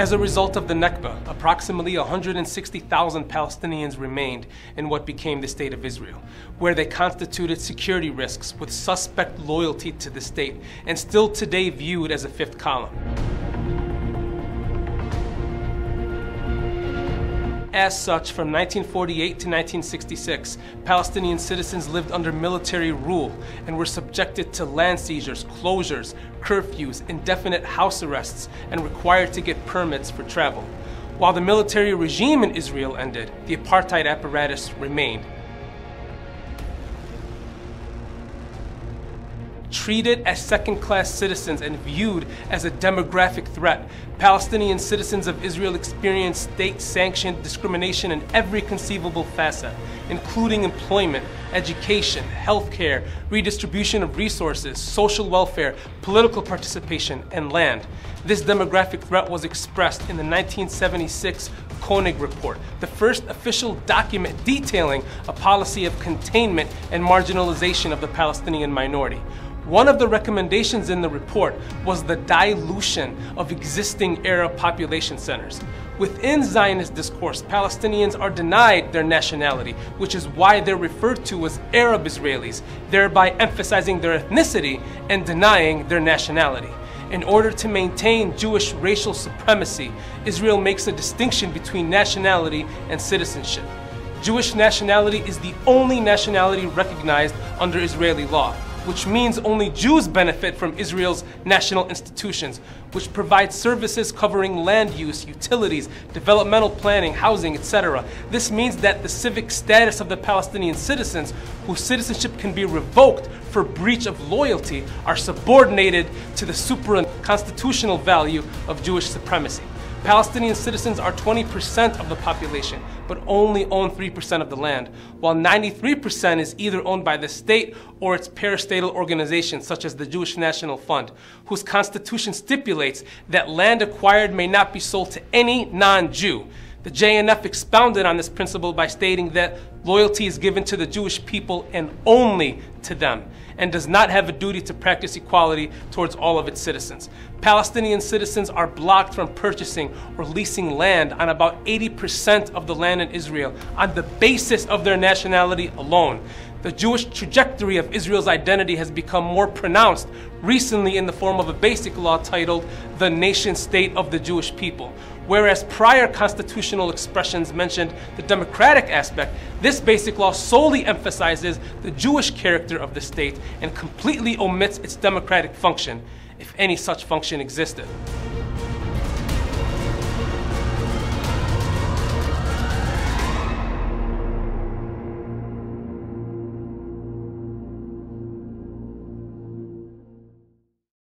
As a result of the Nakba, approximately 160,000 Palestinians remained in what became the State of Israel, where they constituted security risks with suspect loyalty to the state and still today viewed as a fifth column. As such, from 1948 to 1966, Palestinian citizens lived under military rule and were subjected to land seizures, closures, curfews, indefinite house arrests, and required to get permits for travel. While the military regime in Israel ended, the apartheid apparatus remained. Treated as second class citizens and viewed as a demographic threat. Palestinian citizens of Israel experience state sanctioned discrimination in every conceivable facet, including employment, education, healthcare, redistribution of resources, social welfare, political participation, and land. This demographic threat was expressed in the 1976 Koenig Report, the first official document detailing a policy of containment and marginalization of the Palestinian minority. One of the recommendations in the report was the dilution of existing Arab population centers. Within Zionist discourse, Palestinians are denied their nationality, which is why they're referred to as Arab Israelis, thereby emphasizing their ethnicity and denying their nationality. In order to maintain Jewish racial supremacy, Israel makes a distinction between nationality and citizenship. Jewish nationality is the only nationality recognized under Israeli law which means only Jews benefit from Israel's national institutions, which provide services covering land use, utilities, developmental planning, housing, etc. This means that the civic status of the Palestinian citizens, whose citizenship can be revoked for breach of loyalty, are subordinated to the supra-constitutional value of Jewish supremacy. Palestinian citizens are 20% of the population, but only own 3% of the land, while 93% is either owned by the state or its parastatal organizations, such as the Jewish National Fund, whose constitution stipulates that land acquired may not be sold to any non Jew. The JNF expounded on this principle by stating that loyalty is given to the Jewish people and only to them, and does not have a duty to practice equality towards all of its citizens. Palestinian citizens are blocked from purchasing or leasing land on about 80% of the land in Israel on the basis of their nationality alone. The Jewish trajectory of Israel's identity has become more pronounced recently in the form of a basic law titled the Nation State of the Jewish People. Whereas prior constitutional expressions mentioned the democratic aspect, this basic law solely emphasizes the Jewish character of the state and completely omits its democratic function, if any such function existed.